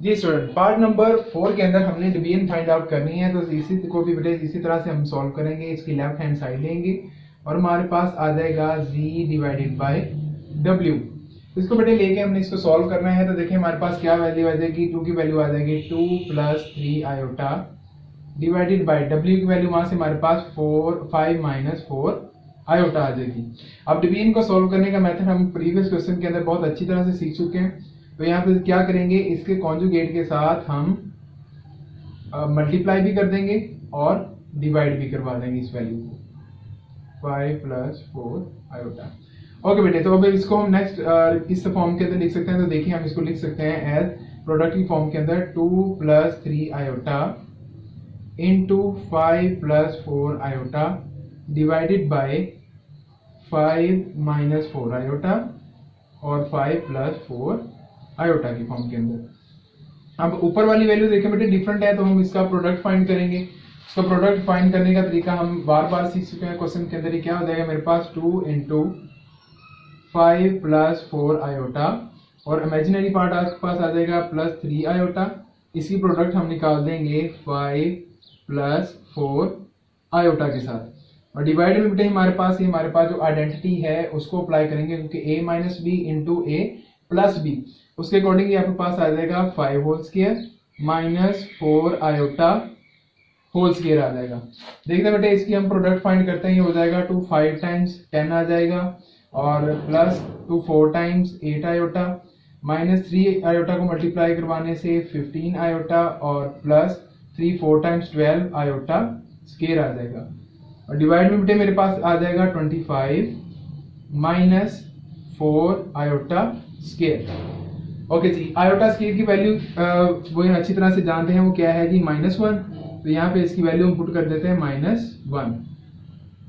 जी स्टूडेंट पार्ट नंबर फोर के अंदर हमने डिवीज़न फाइंड आउट करनी है तो इसी को भी बेटे, इसी तरह से हम सॉल्व करेंगे, इसकी लेफ़्ट हैंड साइड लेंगे और हमारे पास आ जाएगा z डिवाइडेड बाय w इसको बेटे लेके हमने इसको सॉल्व करना है तो देखिए हमारे पास क्या वैल्यू आ जाएगी? टू की वैल्यू आ जाएगी two plus three iota divided by W की वैल्यू वहाँ से हमारे पास four five minus four iota आ जाएगी। अब डिवीज़न को सॉल्व करने का मेथड हम प्रीवियस क्वेश्चन के अंदर बहुत अच्छी तरह से सीख चुके हैं। तो यहाँ पे क्या करेंगे? इसके कॉन्जुगेट के साथ हम मल्टीप्लाई भी कर देंगे और डिवाइड भी करवा देंगे इस वैल्यू को। Five plus four iota okay बेटे तो अब इसको हम नेक्स्ट इस फॉर्म के अंदर लिख सकते हैं तो देखिए हम इसको लिख सकते हैं एज प्रोडक्ट की फॉर्म के अंदर two plus three iota into five plus four iota divided by five minus four iota और फाइव प्लस फोर आयोटा की फॉर्म के अंदर। अब ऊपर वाली वैल्यू देखें बेटे डिफरेंट है तो हम इसका प्रोडक्ट फाइंड करेंगे। इसका प्रोडक्ट फाइंड करने का तरीका हम बार बार सीख चुके हैं क्वेश्चन के अंदर ही क्या हो जाएगा, मेरे पास two into five plus four iota और इमेजिनरी पार्ट आपके पास आ जाएगा प्लस थ्री आयोटा इसकी प्रोडक्ट हम निकाल देंगे फाइव प्लस फोर आयोटा के साथ। और डिवाइड में बेटे हमारे पास ये, हमारे पास जो आइडेंटिटी है, उसको अप्लाई करेंगे क्योंकि A minus B into A plus B उसके अकॉर्डिंग आपके पास आ जाएगा five whole square minus four iota whole square आ जाएगा। देखते बेटे, इसकी हम प्रोडक्ट फाइंड करते हैं, ये हो जाएगा टू फाइव टाइम्स टेन आ जाएगा। और plus two four times eight iota minus three iota को मल्टीप्लाई करवाने से फिफ्टीन आयोटा और plus three four times twelve iota square आ जाएगा। और डिवाइड में बेटे मेरे पास आ जाएगा twenty five minus four iota square okay जी आयोटा स्केयर की वैल्यू वो अच्छी तरह से जानते हैं, वो क्या है जी? माइनस वन तो यहाँ पे इसकी वैल्यू हम पुट कर देते हैं माइनस वन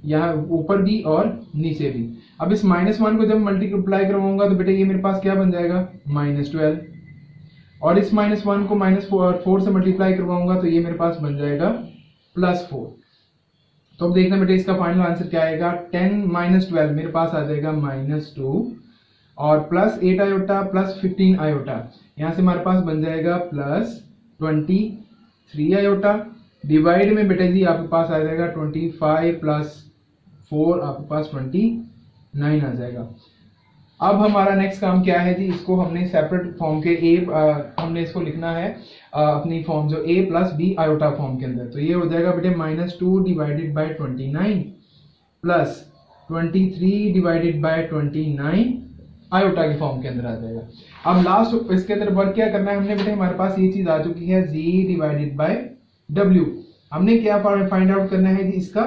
यहाँ ऊपर भी और नीचे भी। अब इस माइनस वन को जब मल्टीप्लाई करवाऊँगा तो बेटा ये मेरे पास क्या बन जाएगा? माइनस ट्वेल्व और इस माइनस वन को माइनस फोर फोर से मल्टीप्लाई करवाऊँगा तो ये मेरे पास बन जाएगा प्लस फोर तो अब देखना बेटा इसका फाइनल आंसर क्या आएगा? टेन माइनस ट्वेल्व मेरे पास आ जाएगा माइनस टू और plus eight iota plus fifteen iota यहाँ से हमारे पास बन जाएगा plus twenty three iota divide में बेटा जी आपके पास आ जाएगा ट्वेंटी फाइव प्लस फोर आपके पास ट्वेंटी नाइन आ जाएगा। अब हमारा नेक्स्ट काम क्या है जी? इसको हमने सेपरेट फॉर्म के ए हमने इसको लिखना है आ, अपनी फॉर्म जो A plus B iota form के अंदर। तो ये हो जाएगा बेटे minus two divided by twenty nine plus twenty three divided by twenty nine iota के फॉर्म के अंदर आ जाएगा। अब लास्ट इसके अंदर वर्क क्या करना है हमने बेटे? हमारे पास ये चीज़ आ चुकी है जी डिवाइडेड बाई डब्ल्यू हमने क्या फाइंड आउट करना है जी इसका?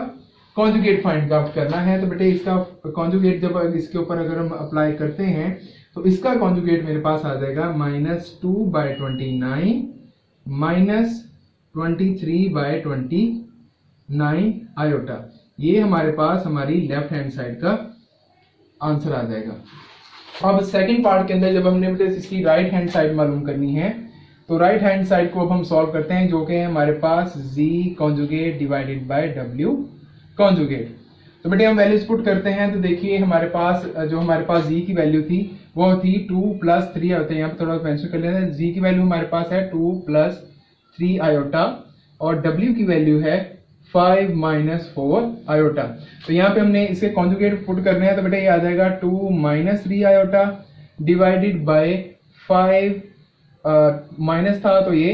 कॉन्जुगेट फाइंड आउट करना है तो बेटे इसका कॉन्जुगेट जब इसके ऊपर अगर हम अप्लाई करते हैं तो इसका कॉन्जुगेट मेरे पास आ जाएगा minus two by twenty nine minus twenty three by twenty nine iota ये हमारे पास हमारी लेफ़्ट हैंड साइड का आंसर आ जाएगा। अब सेकंड पार्ट के अंदर जब हमने बेटे इसकी राइट हैंड साइड मालूम करनी है तो राइट हैंड साइड को अब हम सॉल्व करते हैं, जो कि हमारे पास z conjugate divided by w conjugate तो बेटे हम वैल्यूज़ पुट करते हैं तो देखिए हमारे पास जो हमारे पास जी की वैल्यू थी, वो थी टू प्लस थ्री हैं यहाँ पे थोड़ा पेंसिल कर लेते हैं। जी की वैल्यू हमारे पास है टू प्लस थ्री आयोटा और डब्ल्यू की वैल्यू है फाइव माइनस फोर आयोटा तो यहाँ पे हमने इसके कॉन्जुगेट पुट करने हैं तो बेटे ये आ जाएगा two minus three iota divided by five minus था तो ये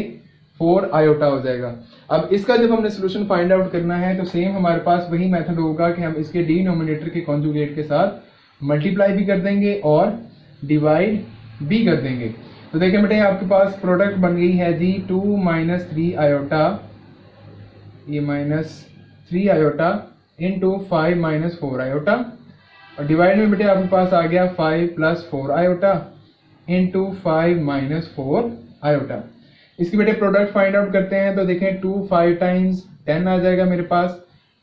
फोर आयोटा हो जाएगा। अब इसका जब हमने सोल्यूशन फाइंड आउट करना है तो सेम हमारे पास वही मेथड होगा कि हम इसके डी डिनोमिनेटर के कॉन्जुगेट के साथ मल्टीप्लाई भी कर देंगे और डिवाइड भी कर देंगे। तो देखिए बेटे, आपके पास प्रोडक्ट बन गई है जी टू माइनस थ्री आयोटा ये minus three iota into five minus four iota और डिवाइड में बेटे आपके पास आ गया five plus four iota into five minus four iota इसकी बेटे प्रोडक्ट फाइंड आउट करते हैं तो देखें टू फाइव टाइम्स टेन आ जाएगा मेरे पास।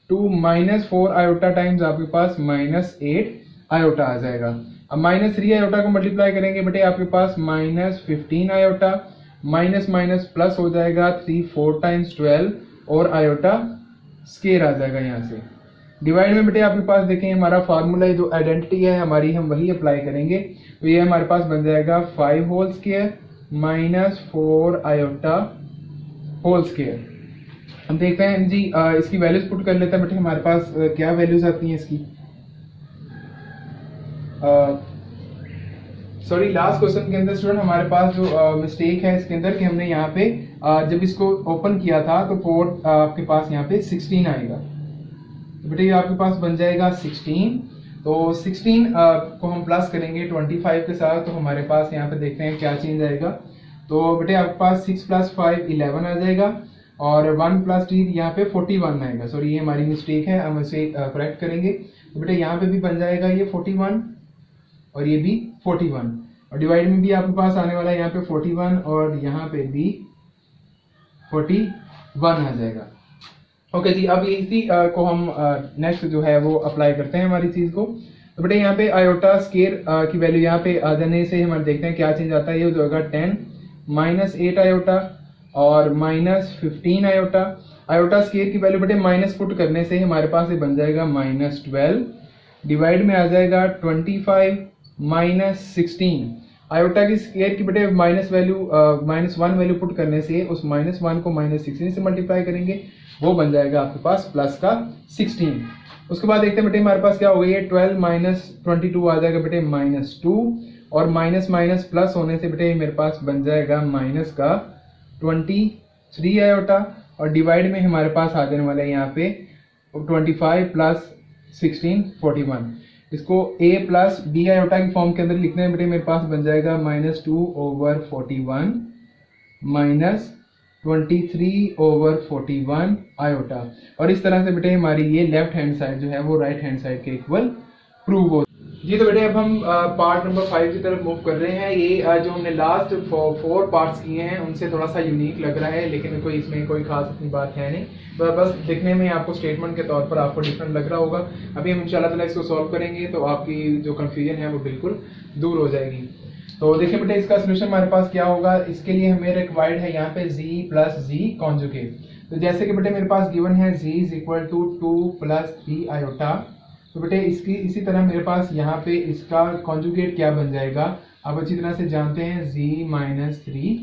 Two minus four iota times आपके पास माइनस एट आयोटा आ जाएगा। अब माइनस थ्री आयोटा को मल्टीप्लाई करेंगे बेटे, आपके पास minus fifteen iota minus minus plus हो जाएगा थ्री फोर टाइम्स ट्वेल्व और आयोटा स्केर आ जाएगा यहाँ से। डिवाइड में बेटे आपके पास देखें, हमारा फार्मूला जो आइडेंटिटी है, हमारी हम वही अप्लाई करेंगे। तो ये हमारे पास बन जाएगा five whole square minus four iota whole square हम देखते हैं जी आ, इसकी वैल्यूज़ पुट कर लेते हैं बेटे हमारे पास आ, क्या वैल्यूज़ आती हैं इसकी? सॉरी लास्ट क्वेश्चन के अंदर स्टूडेंट हमारे पास जो मिस्टेक है इसके अंदर कि हमने यहाँ पे आ, जब इसको ओपन किया था तो फोर आपके पास यहाँ पे सिक्सटीन आएगा। तो बेटे आपके पास बन जाएगा सिक्सटीन तो 16 को हम प्लस करेंगे 25 के साथ तो हमारे पास यहाँ पे देखते हैं क्या चेंज आएगा। तो बेटे, आपके पास 6 प्लस फाइव इलेवन आ जाएगा और 1 प्लस टी यहाँ पे 41 आएगा। सॉरी ये हमारी मिस्टेक है, हम इसे करेक्ट करेंगे। तो बेटे, यहाँ पे भी बन जाएगा ये 41 और ये भी 41 और डिवाइड में भी आपके पास आने वाला है यहाँ पे 41 और यहाँ पे भी 41 आ जाएगा। ओके okay, जी, अब इसी को हम नेक्स्ट जो है वो अप्लाई करते हैं हमारी चीज़ को। तो बेटे यहाँ पे आयोटा स्केर की वैल्यू यहाँ पे आ जाने से हम देखते हैं क्या चेंज आता है। ये हो जाएगा टेन माइनस एट आयोटा और minus fifteen iota iota square की वैल्यू बेटे माइनस पुट करने से हमारे पास ये बन जाएगा माइनस ट्वेल्व डिवाइड में आ जाएगा twenty five minus sixteen iota की स्केयर की बेटे minus value minus one value put करने से उस माइनस वन को माइनस सिक्सटीन से मल्टीप्लाई करेंगे, वो बन जाएगा आपके पास प्लस का सिक्सटीन उसके बाद देखते हैं बेटे हमारे पास क्या हो गई है? ट्वेल्व माइनस ट्वेंटी टू आ जाएगा बेटे माइनस टू और माइनस माइनस प्लस होने से बेटे मेरे पास बन जाएगा माइनस का ट्वेंटी थ्री आयोटा और डिवाइड में हमारे पास आ जाने वाला है यहाँ पे twenty five plus sixteen forty one इसको a प्लस बी आयोटा की फॉर्म के अंदर लिखने बेटे मेरे पास बन जाएगा minus two over forty one minus twenty three over forty one iota और इस तरह से बेटे हमारी ये लेफ़्ट हैंड साइड जो है वो राइट हैंड साइड के इक्वल प्रूव हो जी तो बेटे, अब हम पार्ट नंबर फाइव की तरफ़ मूव कर रहे हैं। ये जो हमने लास्ट फोर पार्ट्स किए हैं, उनसे थोड़ा सा यूनिक लग रहा है, लेकिन कोई इसमें कोई खास अपनी बात है नहीं। बस दिखने में आपको स्टेटमेंट के तौर पर आपको डिफरेंट लग रहा होगा। अभी हम इंशाल्लाह ताला इसको सॉल्व करेंगे तो आपकी जो कन्फ्यूज़न है, वो बिल्कुल दूर हो जाएगी। तो देखिए बेटे, इसका सोल्यूशन हमारे पास क्या होगा? इसके लिए हमें रिक्वायर्ड है यहाँ पे z प्लस जी कॉन्जुगेट तो जैसे कि बेटे, मेरे पास गिवन है z is equal to two plus three iota तो बेटे, इसकी, इसी तरह मेरे पास यहाँ पे इसका कॉन्जुगेट क्या बन जाएगा? आप अच्छी तरह से जानते हैं, z माइनस थ्री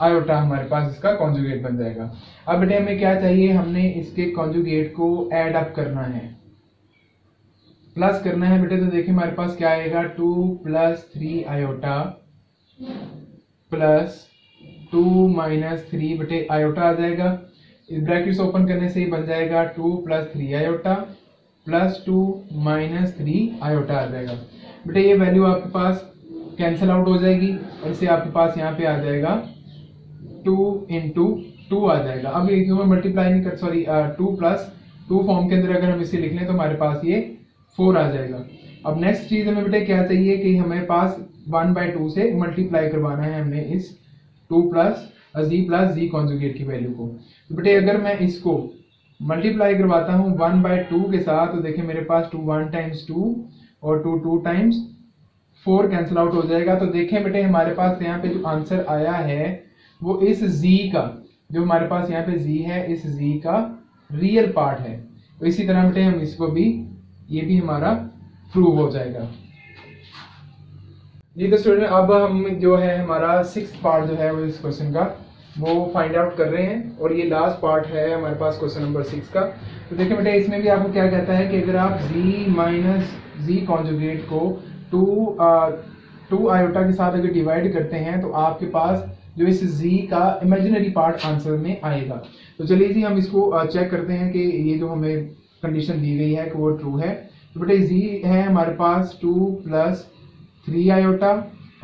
आयोटा हमारे पास इसका कॉन्जुगेट बन जाएगा। अब बेटे, हमें क्या चाहिए? हमने इसके कॉन्जुगेट को एड अप करना है। प्लस करना है बेटे तो देखिए हमारे पास क्या आएगा? Two plus three iota plus two minus three बटे आयोटा आ जाएगा। इस ब्रैकेट्स ओपन करने से ही बन जाएगा two plus three iota plus two minus three iota आ जाएगा। बेटे, ये वैल्यू आपके पास कैंसिल आउट हो जाएगी और इसे आपके पास यहाँ पे आ जाएगा टू इंटू टू आ जाएगा। अब क्यों मल्टीप्लाई नहीं कर sorry two plus two form के अंदर अगर हम इसे लिख लें तो हमारे पास ये फोर आ जाएगा। अब नेक्स्ट चीज़ हमें बेटे क्या चाहिए कि हमें पास वन बाय टू से मल्टीप्लाई करवाना है हमने इस two plus G plus G conjugate की वैल्यू को। तो बेटे, अगर मैं इसको मल्टीप्लाई करवाता हूँ वन बाय टू के साथ तो देखिए मेरे पास टू वन टाइम्स टू और two two times four cancel out हो जाएगा। तो देखें बेटे, हमारे पास यहाँ पे जो आंसर आया है, वो इस z का, जो हमारे पास यहाँ पे z है, इस z का रियल पार्ट है। तो इसी तरह बेटे, हम इसको भी, ये भी हमारा प्रूव हो जाएगा। जी तो स्टूडेंट अब हम जो है, हमारा सिक्स पार्ट जो है, वो इस क्वेश्चन का वो फाइंड आउट कर रहे हैं और ये लास्ट पार्ट है हमारे पास क्वेश्चन नंबर सिक्स का। तो देखिए बेटे, इसमें भी आपको क्या कहता है कि अगर आप z माइनस जी कॉन्जुगेट को टू टू आयोटा के साथ अगर डिवाइड करते हैं तो आपके पास जो इस z का इमेजिनरी पार्ट आंसर में आएगा। तो चलिए जी, हम इसको चेक करते हैं कि ये जो हमें कंडीशन दी गई है कि वो ट्रू है। तो बेटे, z है हमारे पास टू प्लस थ्री आयोटा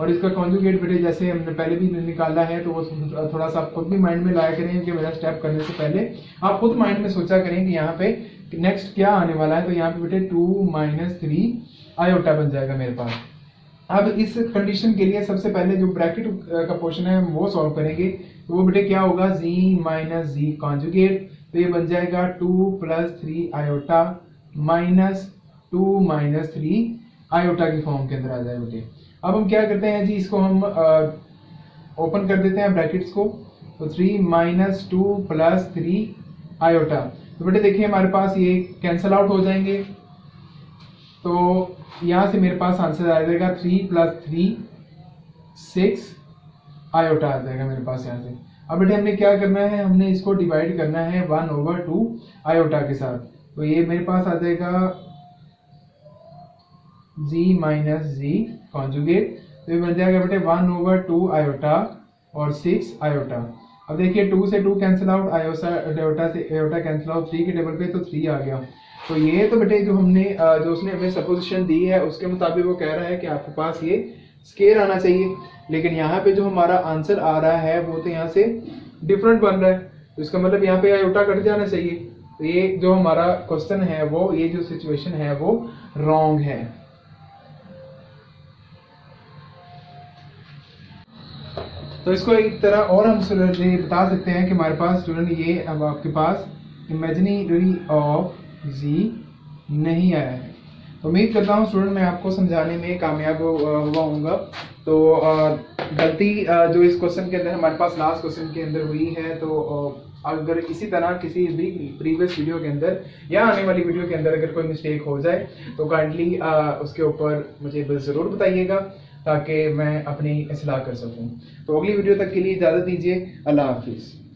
और इसका कॉन्जुगेट बेटे जैसे हमने पहले भी निकाला है तो वो थोड़ा सा आप खुद भी माइंड में लाया करें कि मेरा स्टेप करने से पहले आप खुद माइंड में सोचा करें कि यहाँ पे नेक्स्ट क्या आने वाला है। तो यहाँ पे बेटे टू माइनस थ्री आयोटा बन जाएगा मेरे पास। अब इस कंडीशन के लिए सबसे पहले जो ब्रैकेट का पोर्शन है वो सॉल्व करेंगे। तो वो बेटे क्या होगा? जी माइनस जी कॉन्जुगेट तो ये बन जाएगा two plus three iota minus two minus three iota के फॉर्म के अंदर आ जाए बेटे। अब हम क्या करते हैं जी, इसको हम ओपन कर देते हैं ब्रैकेट्स को। तो three minus two plus three iota तो बेटे देखिए हमारे पास ये कैंसल आउट हो जाएँगे। तो यहाँ से मेरे पास आंसर आ जाएगा three plus three six iota आ जाएगा मेरे पास यहाँ से। अब बेटे हमने क्या करना है? हमने इसको डिवाइड करना है वन ओवर टू आयोटा के साथ। तो ये मेरे पास आ जाएगा z माइनस जी कॉन्जुगेट तो ये बन जाएगा बेटे वन ओवर टू आयोटा और सिक्स आयोटा अब देखिए टू से two cancel out iota iota से आयोटा कैंसिल आउट थ्री के टेबल पे तो थ्री आ गया. तो ये तो बेटे जो हमने जो उसने हमें सपोजिशन दी है, उसके मुताबिक वो कह रहा है कि आपके पास ये स्केयर आना चाहिए. लेकिन यहाँ पे जो हमारा आंसर आ रहा है, वो तो यहाँ से डिफरेंट बन रहा है. तो इसका मतलब यहाँ पे आयोटा कट जाना चाहिए. तो ये जो हमारा क्वेश्चन है, वो, ये जो सिचुएशन है, वो रॉन्ग है. तो इसको एक तरह और हम बता सकते हैं कि हमारे पास स्टूडेंट ये अब आपके पास इमेजिनरी ऑफ़ जी नहीं आया है। तो उम्मीद करता हूँ स्टूडेंट मैं आपको समझाने में कामयाब हुआ हूँ तो गलती जो इस क्वेश्चन के अंदर, हमारे पास लास्ट क्वेश्चन के अंदर हुई है तो अगर इसी तरह किसी भी प्रीवियस वीडियो के अंदर या आने वाली वीडियो के अंदर अगर कोई मिस्टेक हो जाए तो काइंडली उसके ऊपर मुझे ज़रूर बताइएगा। ताकि मैं अपनी असलाह कर सकूँ। तो अगली वीडियो तक के लिए इजाज़त दीजिए। अल्लाह हाफिज़।